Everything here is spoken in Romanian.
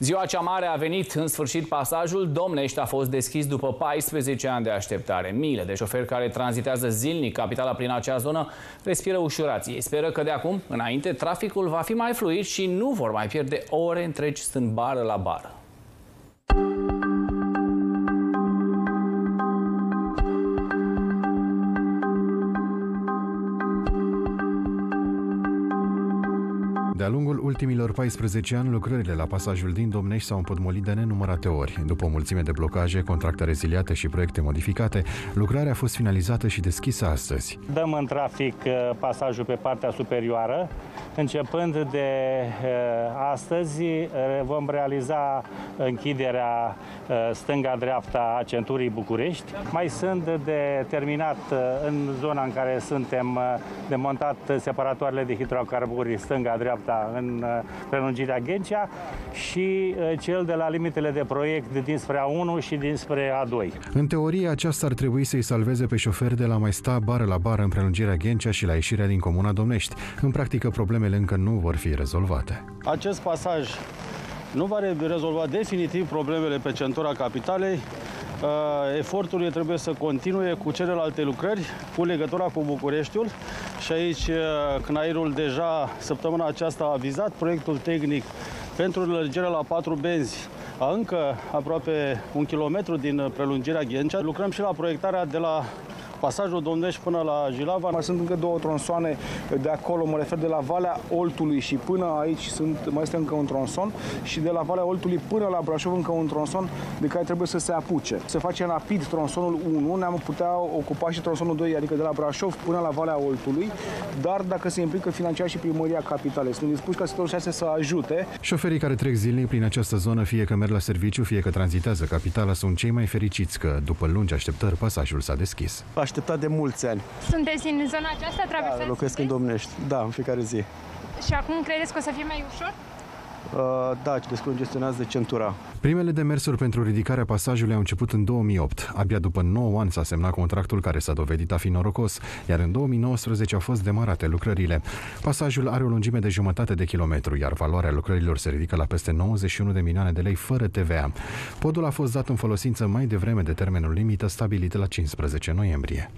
Ziua cea mare a venit în sfârșit pasajul Domnești a fost deschis după 14 ani de așteptare. Miile de șoferi care tranzitează zilnic capitala prin acea zonă respiră ușurați. Ei speră că de acum înainte traficul va fi mai fluid și nu vor mai pierde ore întregi stând bară la bară. De-a lungul ultimilor 14 ani, lucrările la pasajul din Domnești s-au împotmolit de nenumărate ori. După o mulțime de blocaje, contracte reziliate și proiecte modificate, lucrarea a fost finalizată și deschisă astăzi. Dăm în trafic uh, pasajul pe partea superioară. Începând de uh, astăzi, uh, vom realiza închiderea stânga-dreapta a centurii București. Mai sunt de terminat în zona în care suntem demontat separatoarele de hidrocarburi stânga-dreapta asta în uh, prelungirea Ghencea și uh, cel de la limitele de proiect dinspre A1 și dinspre A2. În teorie, aceasta ar trebui să-i salveze pe șoferi de la mai sta bară la bară în prelungirea Ghencea și la ieșirea din Comuna Domnești. În practică, problemele încă nu vor fi rezolvate. Acest pasaj nu va rezolva definitiv problemele pe centura capitalei, Uh, eforturile trebuie să continue cu celelalte lucrări, cu legătura cu Bucureștiul și aici uh, CNAIR-ul deja săptămâna aceasta a vizat proiectul tehnic pentru lărgirea la patru benzi a încă aproape un kilometru din prelungirea Ghencea. Lucrăm și la proiectarea de la pasajul Domnești până la Jilava. Mai sunt încă două tronsoane de acolo, mă refer de la Valea Oltului și până aici sunt, mai este încă un tronson și de la Valea Oltului până la Brașov încă un tronson de care trebuie să se apuce. Se face rapid tronsonul 1, ne-am putea ocupa și tronsonul 2, adică de la Brașov până la Valea Oltului, dar dacă se implică financiar și primăria capitalei. Sunt dispuși ca sectorul 6 să ajute. Șoferii care trec zilnic prin această zonă, fie că merg la serviciu, fie că tranzitează capitala, sunt cei mai fericiți că, după lungi așteptări, pasajul s-a deschis așteptat de mulți ani. Sunteți în zona aceasta? Traversați? Da, locuiesc în Domnești, da, în fiecare zi. Și acum credeți că o să fie mai ușor? Uh, da, descongestionează centura. Primele demersuri pentru ridicarea pasajului au început în 2008. Abia după 9 ani s-a semnat contractul care s-a dovedit a fi norocos, iar în 2019 au fost demarate lucrările. Pasajul are o lungime de jumătate de kilometru, iar valoarea lucrărilor se ridică la peste 91 de milioane de lei fără TVA. Podul a fost dat în folosință mai devreme de termenul limită stabilit la 15 noiembrie.